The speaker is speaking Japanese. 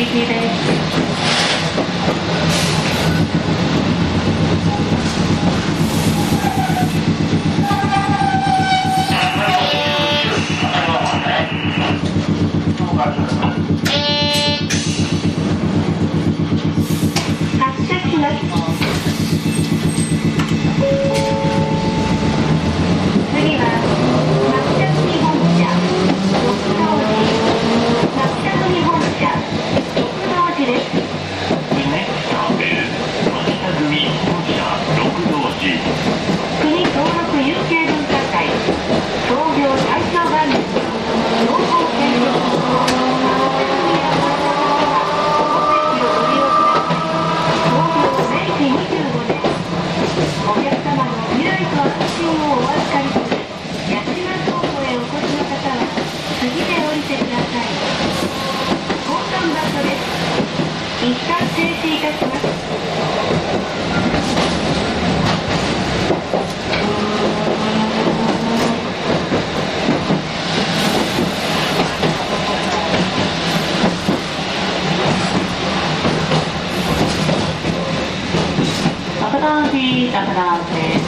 vacated 発停止いたします。アフターフィー、アフターフィー。